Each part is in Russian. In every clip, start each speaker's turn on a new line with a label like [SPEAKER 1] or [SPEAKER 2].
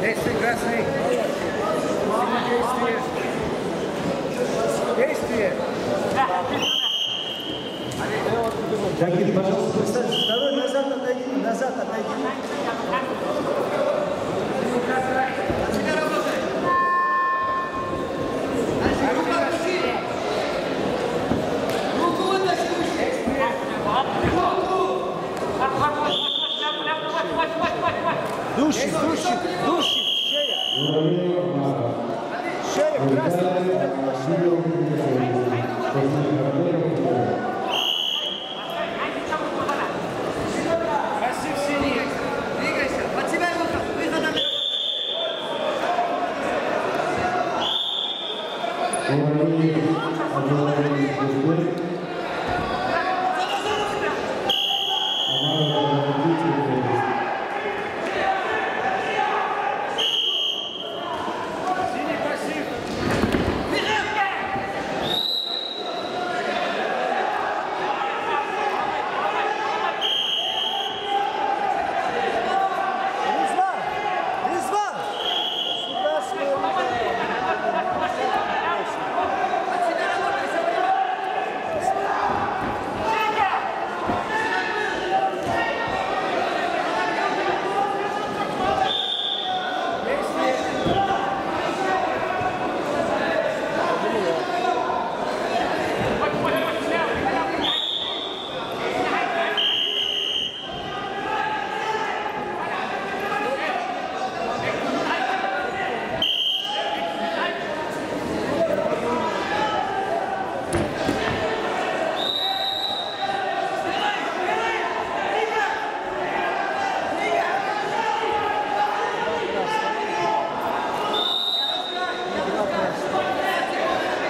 [SPEAKER 1] Действие красный. Действие. Действие.
[SPEAKER 2] Дагир, пожалуйста, представьте, Души, души, души, шея. Шея, красный.
[SPEAKER 1] Пассив синий.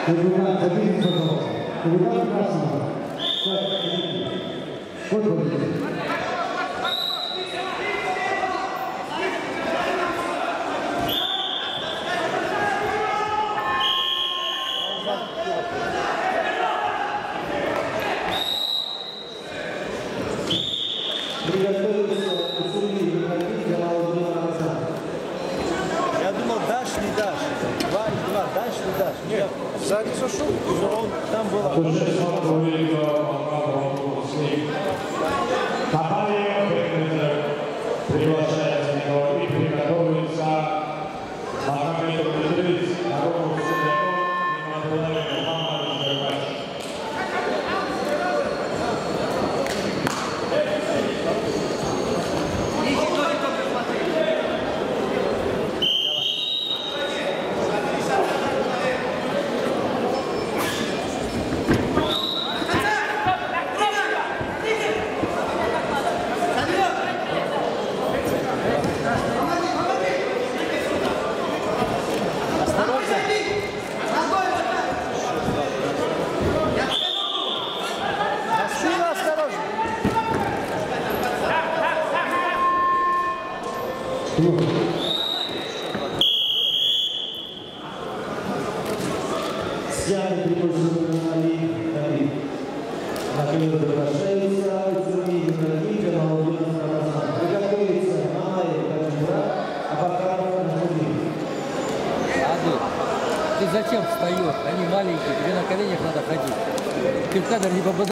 [SPEAKER 2] Good, good. Дашь. Нет, сзади он там был.
[SPEAKER 3] Сняли припущенную Али Хаби. Наконец приглашается Цурми выходить для молодого назад. Приготовиться Мамаев Качура, Абакаров Нахуди.
[SPEAKER 4] Ты зачем встаешь? Они маленькие, тебе на коленях надо ходить. Ты в кадр не попадаешь.